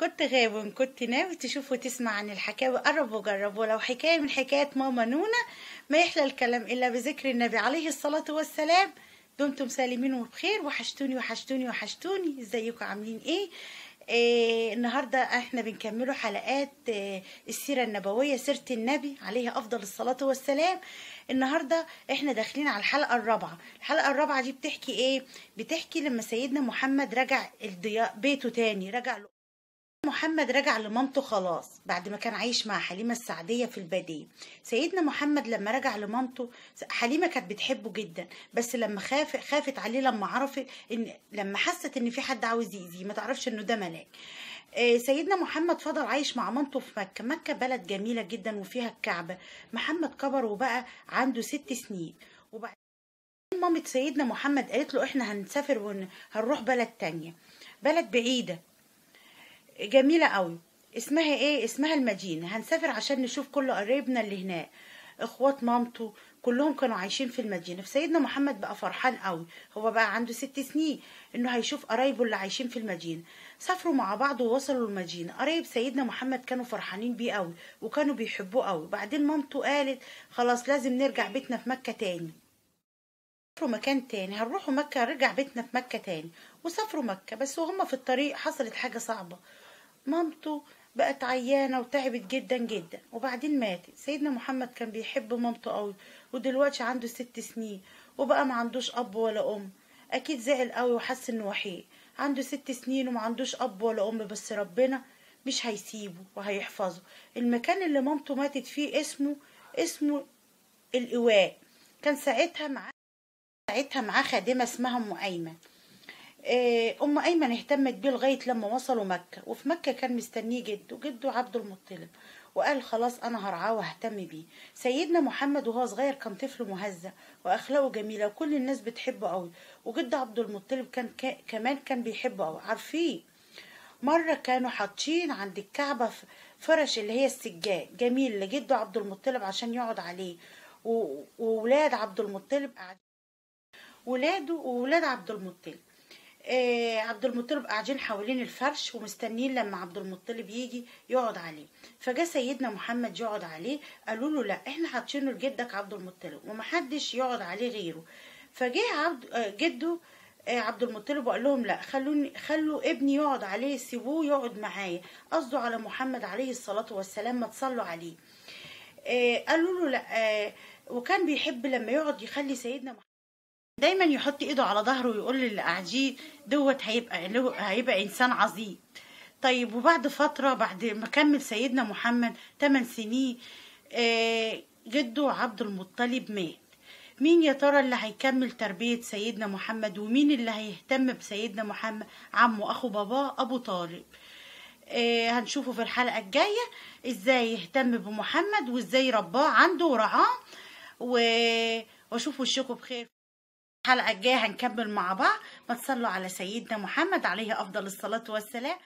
كنت غاوي كنت ناوي تشوف وتسمع عن الحكاوي قرب وجرب ولو حكاية من حكايات ماما نونا ما يحلى الكلام إلا بذكر النبي عليه الصلاة والسلام. دمتم سالمين وبخير وحشتوني وحشتوني وحشتوني. إزيكم؟ عاملين إيه؟ إيه النهاردة إحنا بنكملوا حلقات إيه السيرة النبوية سيرة النبي عليه أفضل الصلاة والسلام. النهاردة إحنا داخلين على الحلقة الرابعة. الحلقة الرابعة دي بتحكي إيه؟ بتحكي لما سيدنا محمد رجع الضياء بيته تاني رجع محمد رجع لمامته خلاص بعد ما كان عايش مع حليمة السعدية في البادية. سيدنا محمد لما رجع لمامته حليمة كانت بتحبه جدا بس لما خاف خافت عليه لما عرفت ان لما حست إن في حد عاوز يأذيه ما تعرفش إنه ده ملاك. آه، سيدنا محمد فضل عايش مع مامته في مكة. مكة بلد جميلة جدا وفيها الكعبة. محمد كبر وبقى عنده ست سنين. وبعد مامة سيدنا محمد قالت له إحنا هنسافر وهنروح بلد تانية. بلد بعيدة. جميلة قوي. اسمها إيه؟ اسمها المدينة. هنسافر عشان نشوف كل قرايبنا اللي هناك. إخوات مامته كلهم كانوا عايشين في المدينة. فسيدنا محمد بقى فرحان قوي. هو بقى عنده ست سنين إنه هيشوف قرايبه اللي عايشين في المدينة. سافروا مع بعض ووصلوا المدينة. قرايب سيدنا محمد كانوا فرحانين بيه قوي وكانوا بيحبوه قوي. بعدين مامته قالت خلاص لازم نرجع بيتنا في مكة تاني. سافروا مكان تاني. هنروحوا مكة رجع بيتنا في مكة تاني. وسافروا مكة. بس وهم في الطريق حصلت حاجة صعبة. مامته بقت عيانة وتعبت جدا جدا. وبعدين ماتت. سيدنا محمد كان بيحب مامته قوي ودلوقتي عنده ست سنين وبقى ما عندوش أب ولا أم. أكيد زعل قوي وحس إنه وحيد. عنده ست سنين وما عندوش أب ولا أم بس ربنا مش هيسيبه وهيحفظه. المكان اللي مامته ماتت فيه اسمه اسمه الإواء كان ساعتها معاه ساعتها معاه خادمة اسمها أم أيمن أم أيمن اهتمت بيه لغاية لما وصلوا مكة وفي مكة كان مستنيه جده جده عبد المطلب وقال خلاص أنا هرعاه وههتم بيه. سيدنا محمد وهو صغير كان طفل مهذب وأخلاقه جميلة وكل الناس بتحبه قوي وجد عبد المطلب كان كمان كان بيحبه قوي عارفين مرة كانوا حاطين عند الكعبة فرش اللي هي السجاد جميل لجده عبد المطلب عشان يقعد عليه. وولاد عبد المطلب قاعدين ولاده وولاد عبد المطلب. آه عبد المطلب قاعدين حوالين الفرش ومستنيين لما عبد المطلب يجي يقعد عليه. فجاء سيدنا محمد يقعد عليه قالوا له لا إحنا حاطينه لجدك عبد المطلب ومحدش يقعد عليه غيره. فجه عبد آه جده آه عبد المطلب وقال لهم لا خلوني خلوا ابني يقعد عليه سيبوه يقعد معايا. قصده على محمد عليه الصلاة والسلام ما تصلوا عليه. آه قالوا له لا وكان بيحب لما يقعد يخلي سيدنا محمد دايما يحط إيده على ظهره ويقول للي قاعدين دوت هيبقى له هيبقى إنسان عظيم. طيب وبعد فترة بعد ما كمل سيدنا محمد 8 سنين آه، جده عبد المطلب مات. مين يا ترى اللي هيكمل تربية سيدنا محمد؟ ومين اللي هيهتم بسيدنا محمد؟ عمه أخو باباه أبو طالب. آه، هنشوفه في الحلقة الجاية إزاي يهتم بمحمد وإزاي رباه عنده ورعاه. و- واشوف وشكم بخير. الحلقة الجاية هنكمل مع بعض. ما تصلوا على سيدنا محمد عليه أفضل الصلاة والسلام.